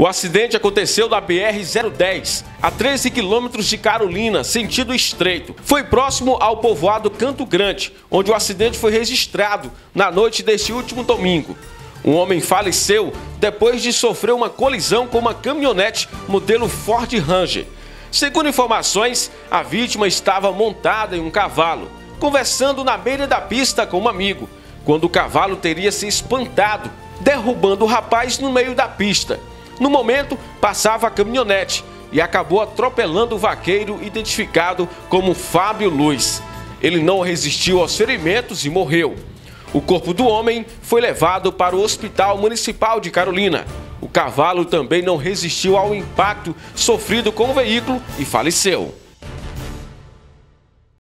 O acidente aconteceu na BR-010, a 13 quilômetros de Carolina, sentido estreito. Foi próximo ao povoado Canto Grande, onde o acidente foi registrado na noite deste último domingo. Um homem faleceu depois de sofrer uma colisão com uma caminhonete modelo Ford Ranger. Segundo informações, a vítima estava montada em um cavalo, conversando na beira da pista com um amigo, quando o cavalo teria se espantado, derrubando o rapaz no meio da pista. No momento, passava a caminhonete e acabou atropelando o vaqueiro identificado como Fábio Luz. Ele não resistiu aos ferimentos e morreu. O corpo do homem foi levado para o Hospital Municipal de Carolina. O cavalo também não resistiu ao impacto sofrido com o veículo e faleceu.